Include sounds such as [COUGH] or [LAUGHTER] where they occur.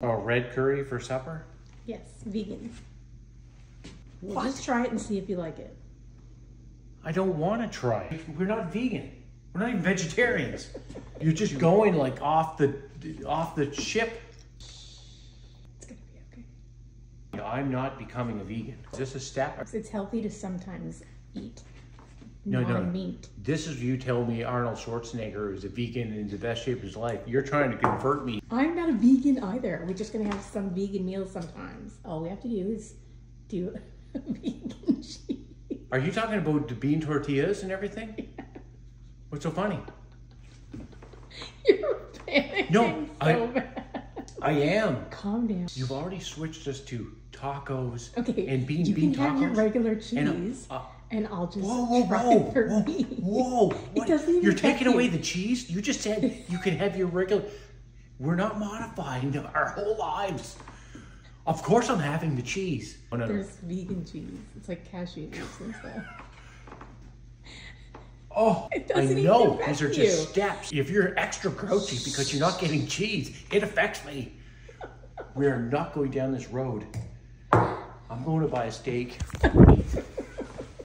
Oh, red curry for supper? Yes, vegan. We'll What? just try it and see if you like it. I don't want to try. it. We're not vegan. We're not even vegetarians. You're just going like off the off the ship. It's gonna be okay. I'm not becoming a vegan. Is this a step? It's healthy to sometimes eat No, no. non-meat. This is you tell me Arnold Schwarzenegger is a vegan and in the best shape of his life. You're trying to convert me. I'm not a vegan either. We're just gonna have some vegan meals sometimes. All we have to do is do [LAUGHS] vegan cheese. Are you talking about the bean tortillas and everything? [LAUGHS] What's so funny? You're panicking No, so I- bad. I am. Calm down. You've already switched us to tacos Okay, and bean you bean can have your tacos. regular and, cheese, uh, and I'll just Whoa, whoa, try whoa, it for whoa, me. whoa! [LAUGHS] What? doesn't even You're affect taking away the cheese. You just said [LAUGHS] you can have your regular. We're not modifying [LAUGHS] our whole lives. Of course, I'm having the cheese. Oh, no, no. There's vegan cheese. It's like cashew nuts and stuff. Oh, I know. These are just you. steps. If you're extra grouchy because you're not getting cheese, it affects me. We are not going down this road. I'm going to buy a steak.